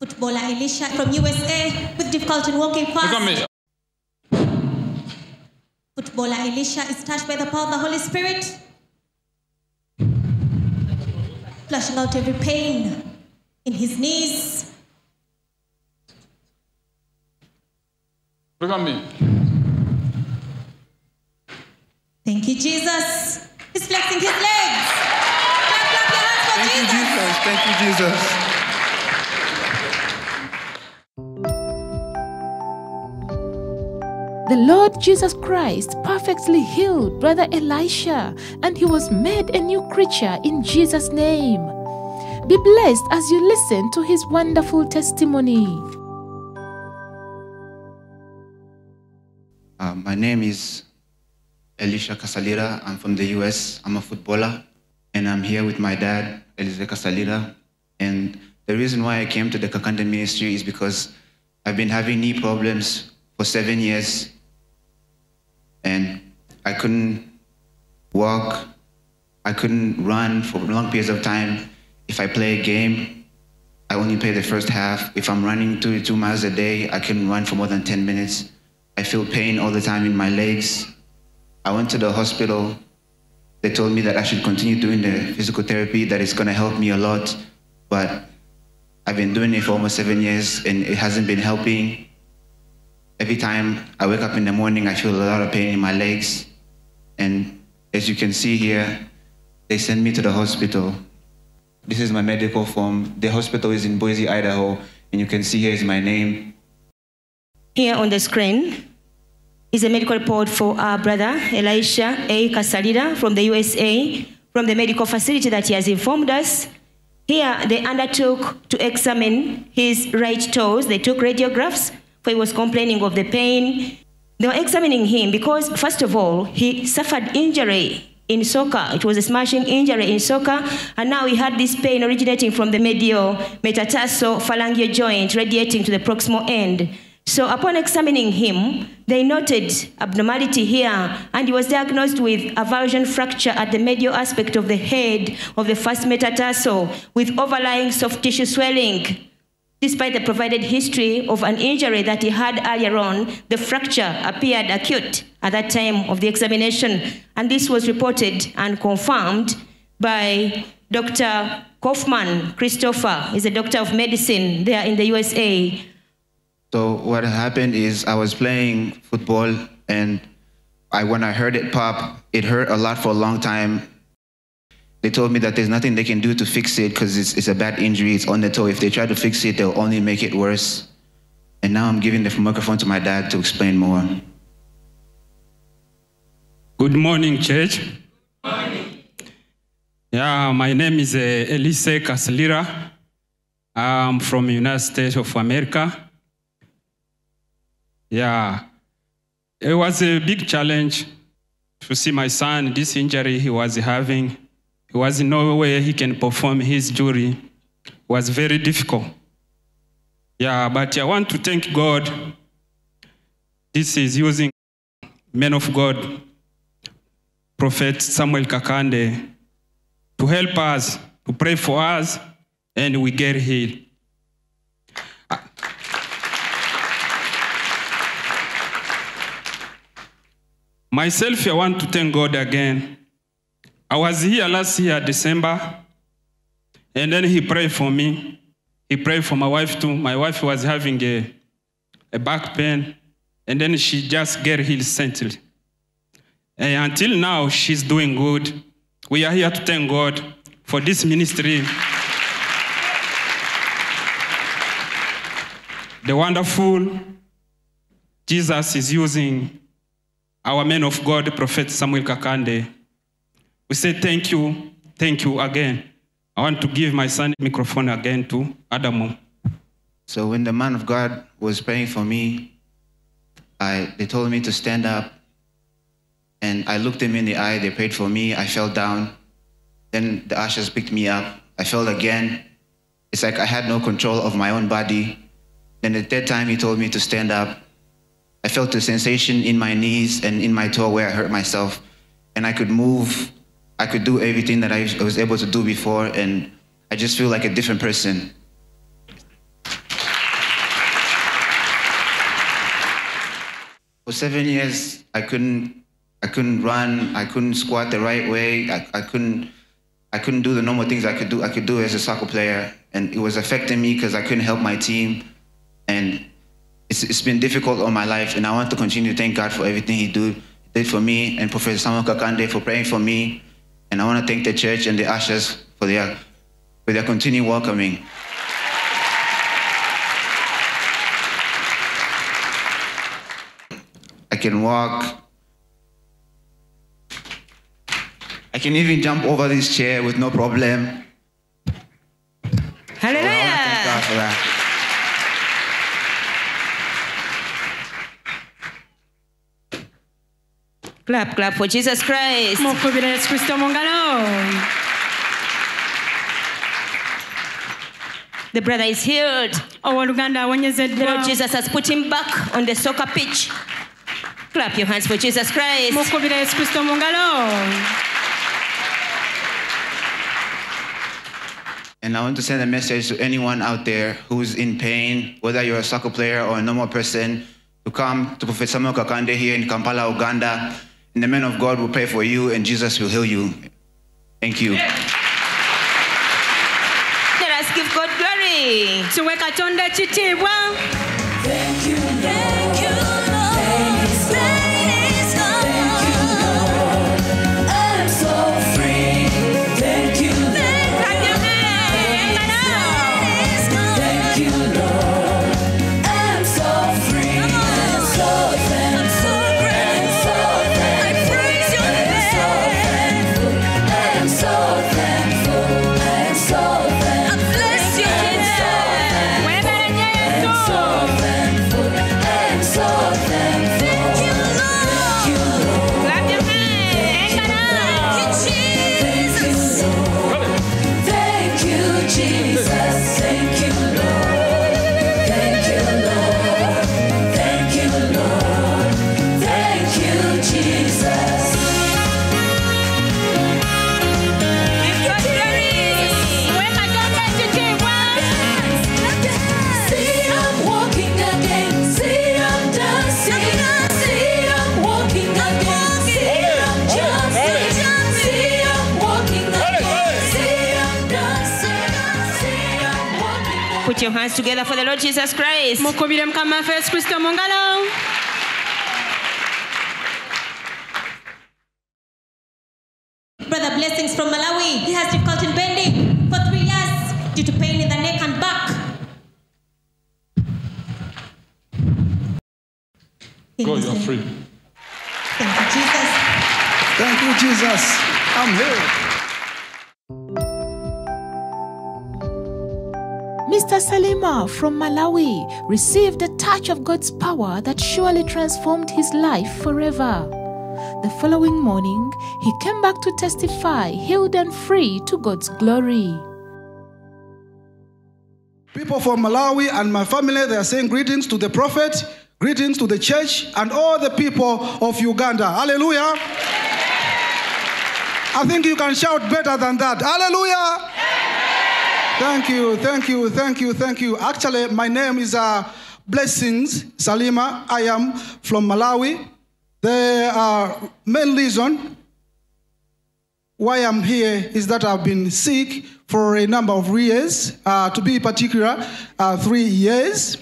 Footballer Elisha from USA with difficulty in walking fast. Footballer Elisha is touched by the power of the Holy Spirit, flushing out every pain in his knees. Look at me. Thank you, Jesus. He's flexing his legs. Clap, clap your hands for Thank you, Jesus. Jesus. Thank you, Jesus. The Lord Jesus Christ perfectly healed Brother Elisha, and he was made a new creature in Jesus' name. Be blessed as you listen to his wonderful testimony. Uh, my name is Elisha Casalira. I'm from the US. I'm a footballer, and I'm here with my dad, Elise Casalira. And the reason why I came to the Kakande ministry is because I've been having knee problems for seven years, and I couldn't walk, I couldn't run for long periods of time. If I play a game, I only play the first half. If I'm running two two miles a day, I can run for more than 10 minutes. I feel pain all the time in my legs. I went to the hospital. They told me that I should continue doing the physical therapy, that it's gonna help me a lot. But I've been doing it for almost seven years and it hasn't been helping. Every time I wake up in the morning, I feel a lot of pain in my legs. And as you can see here, they send me to the hospital. This is my medical form. The hospital is in Boise, Idaho, and you can see here is my name. Here on the screen is a medical report for our brother Elisha A. Casalida from the USA, from the medical facility that he has informed us. Here they undertook to examine his right toes. They took radiographs, he was complaining of the pain. They were examining him because, first of all, he suffered injury in soccer. It was a smashing injury in soccer, and now he had this pain originating from the medial metatarsal phalangeal joint radiating to the proximal end. So upon examining him, they noted abnormality here, and he was diagnosed with a avulsion fracture at the medial aspect of the head of the first metatarsal with overlying soft tissue swelling. Despite the provided history of an injury that he had earlier on, the fracture appeared acute at that time of the examination, and this was reported and confirmed by Dr. Kaufman Christopher. He's a doctor of medicine there in the USA. So what happened is I was playing football and I when I heard it pop, it hurt a lot for a long time. They told me that there's nothing they can do to fix it because it's, it's a bad injury. It's on the toe. If they try to fix it, they'll only make it worse. And now I'm giving the microphone to my dad to explain more. Good morning, church. Yeah, my name is uh, Elise Caslira. I'm from United States of America. Yeah, it was a big challenge to see my son, this injury he was having. He was no way he can perform his duty. It was very difficult. Yeah, but I want to thank God. This is using men of God Prophet Samuel Kakande to help us, to pray for us, and we get healed. Myself, I want to thank God again. I was here last year, December, and then he prayed for me. He prayed for my wife too. My wife was having a, a back pain, and then she just get healed instantly. And until now, she's doing good. We are here to thank God for this ministry. The wonderful Jesus is using our man of God, Prophet Samuel Kakande. We say thank you, thank you again. I want to give my son microphone again to Adamu. So when the man of God was praying for me, I, they told me to stand up. And I looked them in the eye. They prayed for me. I fell down. Then the ashes picked me up. I fell again. It's like I had no control of my own body. Then the third time he told me to stand up. I felt a sensation in my knees and in my toe where I hurt myself. And I could move. I could do everything that I was able to do before, and I just feel like a different person. For seven years, I couldn't, I couldn't run, I couldn't squat the right way, I, I couldn't, I couldn't do the normal things I could do. I could do as a soccer player, and it was affecting me because I couldn't help my team, and it's, it's been difficult all my life. And I want to continue to thank God for everything He do, did for me, and Professor Samuel Kakande for praying for me and I want to thank the church and the ushers for their, for their continued welcoming. I can walk. I can even jump over this chair with no problem. So I wanna thank God Hallelujah. for Clap, clap for Jesus Christ. mukubira yesu kristo mu ngalo The brother is healed. owooluganda The Lord Jesus has put him back on the soccer pitch. Clap your hands for Jesus Christ. mukubira yesu kristo mu ngalo And I want to send a message to anyone out there who's in pain, whether you're a soccer player or a normal person, to come to Professor Samuel Kakande here in Kampala, Uganda. And the man of God will pray for you and Jesus will heal you. Thank you. Let us give God glory. tuwe katonda Put your hands together for the Lord Jesus Christ. mukubire mukama waffe yesu kristo mu ngalo Brother Blessings from Malawi. He has difficulty in bending for three years due to pain in the neck and back. In Go, you're free. Thank you, Jesus. Thank you, Jesus. I'm here. Mr. Salima from Malawi received a touch of God's power that surely transformed his life forever. The following morning, he came back to testify, healed and free to God's glory. People from Malawi and my family, they are saying greetings to the prophet, greetings to the church, and all the people of Uganda. Hallelujah. I think you can shout better than that. Hallelujah. Thank you, thank you, thank you, thank you. Actually, my name is uh, Blessings Salima. I am from Malawi. The main reason why I'm here is that I've been sick for a number of years, uh, to be particular, uh, three years.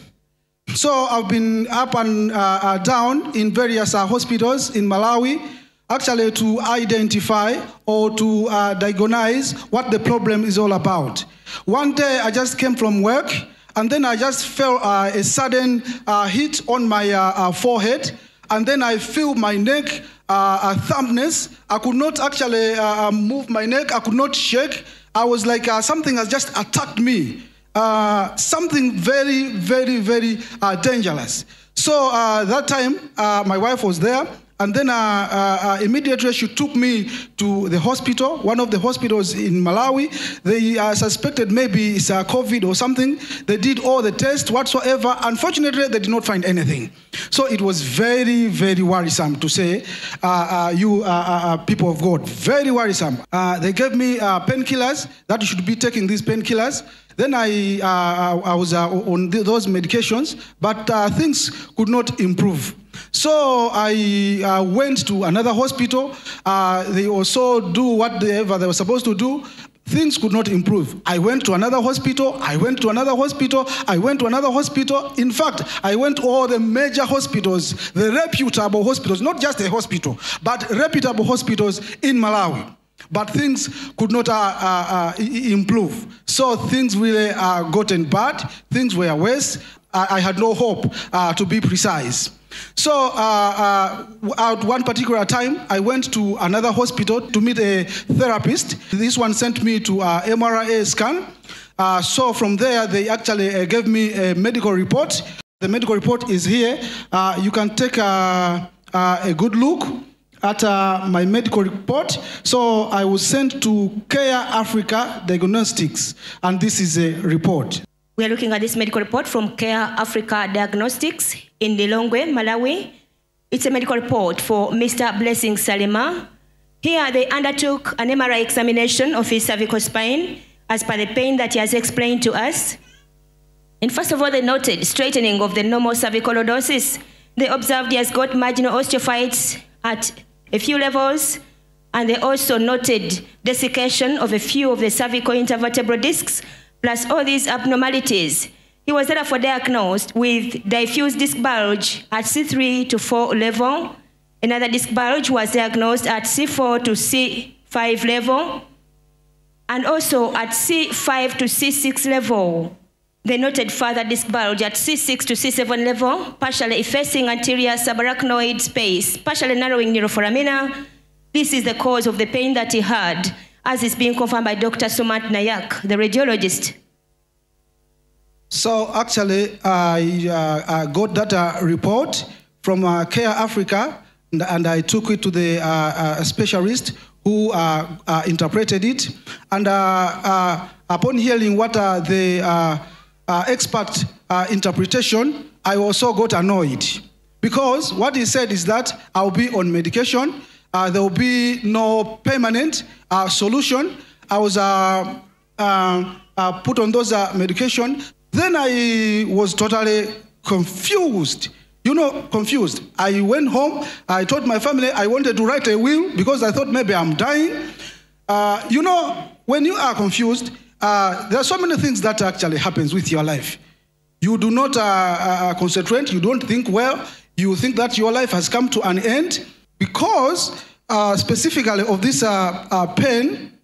So I've been up and uh, uh, down in various uh, hospitals in Malawi, actually to identify or to uh, diagnose what the problem is all about. One day I just came from work and then I just felt uh, a sudden uh, hit on my uh, uh, forehead and then I feel my neck uh, thumbness. I could not actually uh, move my neck. I could not shake. I was like something has just attacked me. Something very, very, very dangerous. So that time, my wife was there, and then uh, uh, uh, immediately she took me to the hospital, one of the hospitals in Malawi. They uh, suspected maybe it's uh, COVID or something. They did all the tests whatsoever. Unfortunately, they did not find anything. So it was very, very worrisome to say, uh, uh, you uh, uh, uh, people of God, very worrisome. Uh, they gave me uh, painkillers that you should be taking these painkillers. Then I, uh, I was uh, on th- those medications, but uh, things could not improve. So I uh, went to another hospital. Uh, they also do whatever they were supposed to do. Things could not improve. I went to another hospital. I went to another hospital. I went to another hospital. In fact, I went to all the major hospitals, the reputable hospitals, not just a hospital, but reputable hospitals in Malawi. But things could not uh, uh, uh, improve. So things really uh, gotten bad. Things were worse. I, I had no hope, uh, to be precise. So uh, uh, at one particular time, I went to another hospital to meet a therapist. This one sent me to a MRI scan. Uh, so from there, they actually uh, gave me a medical report. The medical report is here. Uh, you can take a, a, good look at uh, my medical report. So I was sent to Care Africa Diagnostics, and this is a report. We are looking at this medical report from Care Africa Diagnostics in Lilongwe, Malawi. It's a medical report for Mr. Blessing Salima. Here they undertook an MRI examination of his cervical spine as per the pain that he has explained to us. And first of all, they noted straightening of the normal cervical lordosis. They observed he has got marginal osteophytes at a few levels, and they also noted desiccation of a few of the cervical intervertebral discs, plus all these abnormalities. He was therefore diagnosed with diffuse disc bulge at C3 to 4 level. Another disc bulge was diagnosed at C4 to C5 level and also at C5 to C6 level. They noted further disc bulge at C6 to C7 level, partially effacing anterior subarachnoid space, partially narrowing neuroforamina. This is the cause of the pain that he had, as is being confirmed by Dr. Sumat Nayak, the radiologist. So actually, I, uh, I got that uh, report from uh, Care Africa, and, and I took it to the uh, uh, specialist who uh, interpreted it. And upon hearing what the expert interpretation, I also got annoyed because what he said is that I'll be on medication. There will be no permanent solution. I was uh, put on those uh, medication. Then I was totally confused. You know, confused. I went home. I told my family I wanted to write a will because I thought maybe I'm dying. Uh, you know, when you are confused, uh, there are so many things that actually happens with your life. You do not uh, uh, concentrate. You don't think well. You think that your life has come to an end because uh, specifically of this uh, pain.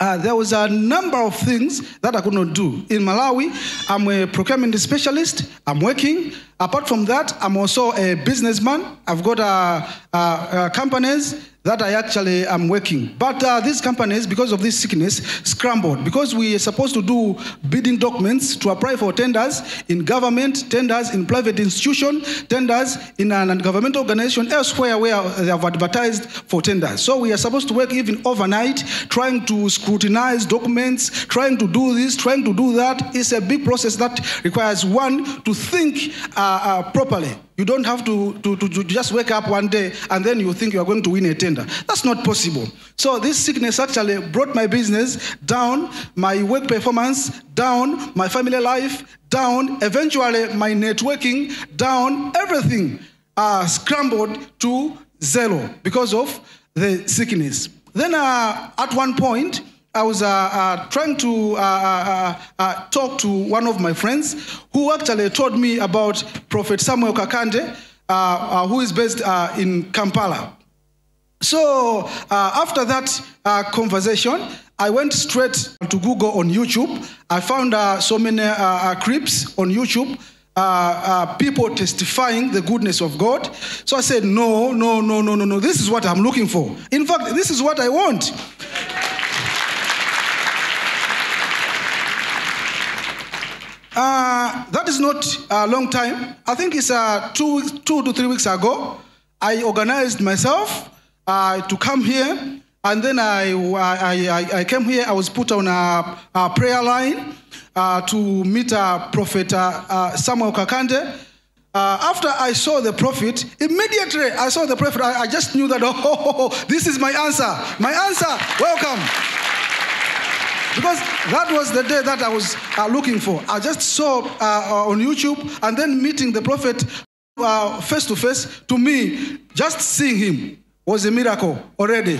Uh, there was a number of things that I could not do. In Malawi, I'm a procurement specialist. I'm working. Apart from that, I'm also a businessman. I've got uh, uh, uh, companies that I actually am working. But uh, these companies, because of this sickness, scrambled. Because we are supposed to do bidding documents to apply for tenders in government, tenders in private institution, tenders in an governmental organization elsewhere where they have advertised for tenders. So we are supposed to work even overnight, trying to scrutinize documents, trying to do this, trying to do that. It's a big process that requires one to think uh, uh, properly. You don't have to, to, to, to just wake up one day and then you think you are going to win a tender. That's not possible. So this sickness actually brought my business down, my work performance down, my family life down, eventually my networking down, everything uh, scrambled to zero because of the sickness. Then uh, at one point, I was uh, uh, trying to uh, talk to one of my friends who actually told me about Prophet Samuel Kakande, who is based in Kampala. So after that conversation, I went straight to Google on YouTube. I found uh, so many uh, clips on YouTube. Uh, people testifying the goodness of God. So I said, no, no, no, no, no, no. This is what I'm looking for. In fact, this is what I want. Uh, that is not a long time. I think it's uh, two, two to three weeks ago. I organized myself uh, to come here, and then I, I, I, came here. I was put on a, a prayer line uh, to meet uh, Prophet uh, uh, Samuel Kakande. Uh, after I saw the prophet, immediately I saw the prophet, I, I just knew that, oh, this is my answer. My answer. Welcome. Because that was the day that I was uh, looking for. I just saw uh, uh, on YouTube and then meeting the prophet face to face, to me, just seeing him was a miracle already.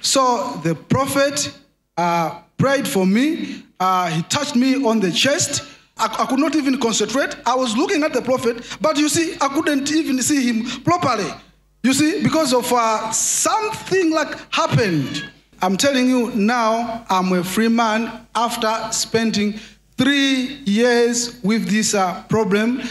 So the prophet uh, prayed for me. Uh, he touched me on the chest. I, I could not even concentrate. I was looking at the prophet, but you see, I couldn't even see him properly. You see, because of uh, something like happened. I'm telling you now, I'm a free man after spending three years with this uh, problem,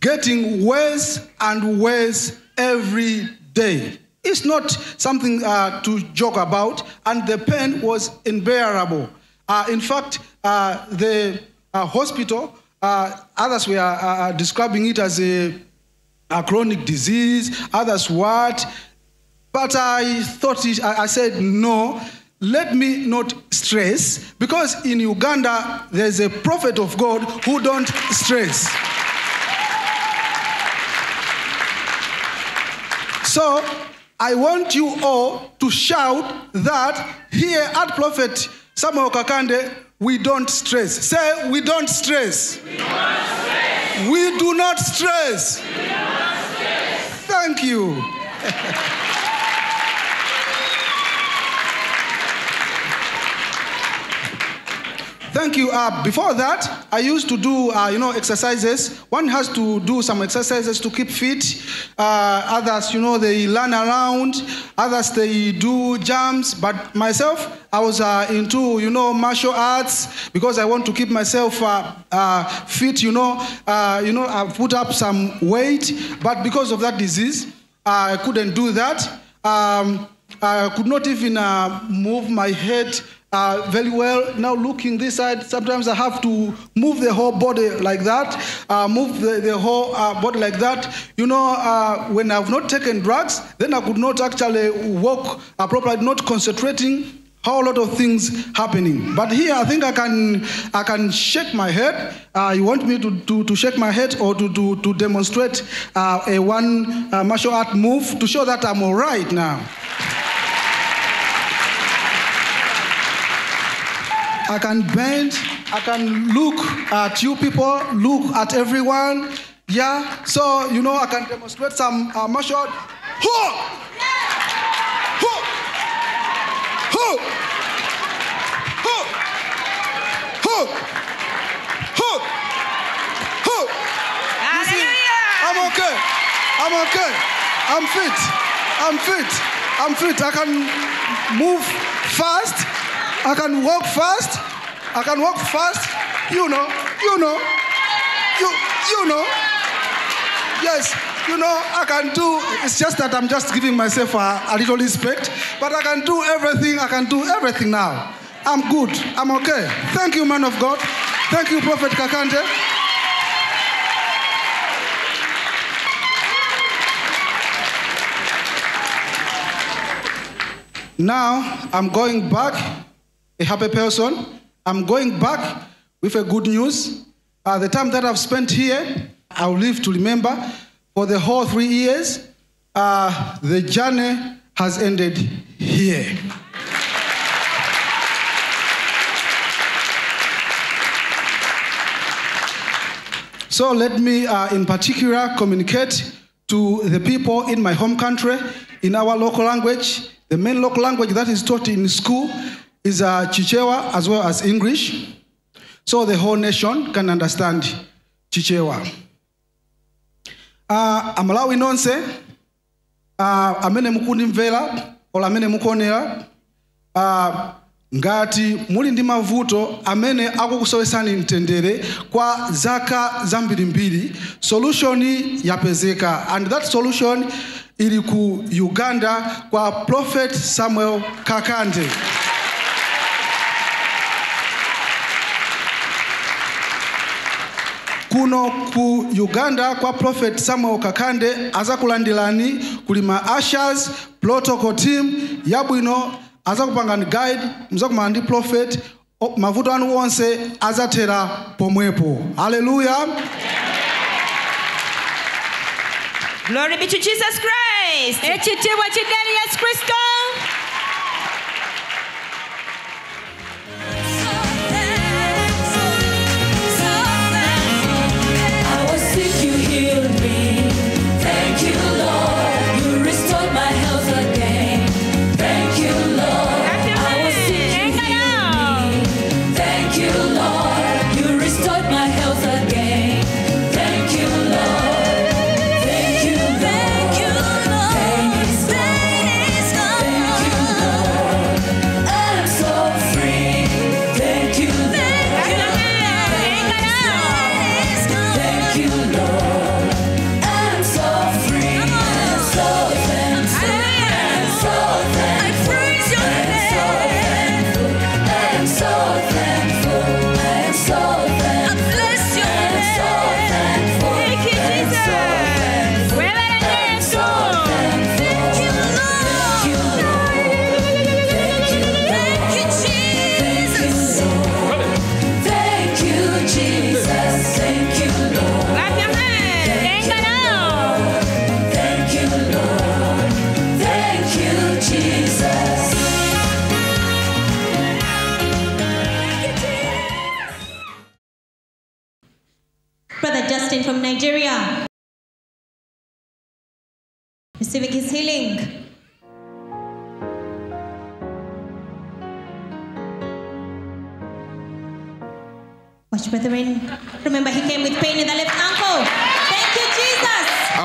getting worse and worse every day. It's not something uh, to joke about, and the pain was unbearable. Uh, in fact, uh, the uh, hospital, uh, others were describing it as a, a chronic disease, others what. But I thought, it, I I said, no, let me not stress, because in Uganda, there's a prophet of God who don't stress. So I want you all to shout that here at Prophet Samuel Kakande, we don't stress. Say, we don't stress. We, do not stress. Thank you. Thank you. Uh, before that, I used to do, uh, you know, exercises. One has to do some exercises to keep fit. Uh, others, you know, they run around. Others, they do jumps. But myself, I was uh, into, you know, martial arts because I want to keep myself uh, uh, fit. You know, you know, I put up some weight, but because of that disease, I couldn't do that. Um, I could not even move my head uh, very well. Now looking this side, sometimes I have to move the whole body like that, uh, move the, the whole uh, body like that. You know, uh, when I've not taken drugs, then I could not actually walk properly, not concentrating. How a lot of things happening, but here I think I can I can shake my head. Uh, you want me to, to, to shake my head or to, to, to demonstrate uh, a one martial art move to show that I'm all right now. I can bend, I can look at you people, look at everyone. Yeah, so you know, I can demonstrate some uh, martial art. Huh! Huh! Huh! Huh! Huh! Huh! Huh! You see, I'm okay. I'm okay. I'm fit. I'm fit. I'm fit. I can move fast. I can walk fast. I can walk fast. You know. You know. You you know. Yes. You know, I can do, it's just that I'm just giving myself a, a little respect, but I can do everything, I can do everything now. I'm good, I'm okay. Thank you, man of God. Thank you, Prophet Kakande. Now I'm going back, a happy person. I'm going back with a good news. Uh, the time that I've spent here, I'll live to remember. For the whole three years, uh, the journey has ended here. So let me, uh, in particular, communicate to the people in my home country in our local language. The main local language that is taught in school is uh, Chichewa as well as English, so the whole nation can understand Chichewa. Uh, amalawi nonse. Uh, amene mukundimvera ola amene mukuonera uh, ngati muli ndi mavuto amene akukusowesani mtendere kwa zaka zambirimbiri solution yapezeka. And that solution ili ku uganda kwa prophet samuel kakande kuno ku uganda kwa prophet samuel kakande azakulandilani kuli ma ushers protocol team yabwino azakupangani guide muzakumana ndi prophet mavuto anu onse azathera pomwepo. Haleluya Glory be to Jesus Christ. ekitiibwa kiddali yesu kristo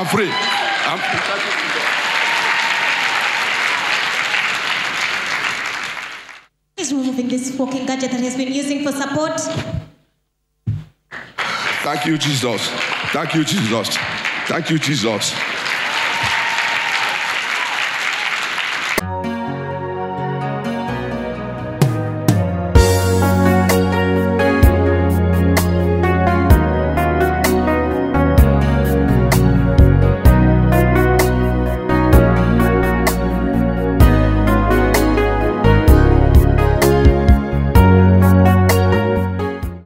free. I'm He's removing this walking gadget that he has been using for support. Thank you, Jesus. Thank you, Jesus. Thank you, Jesus.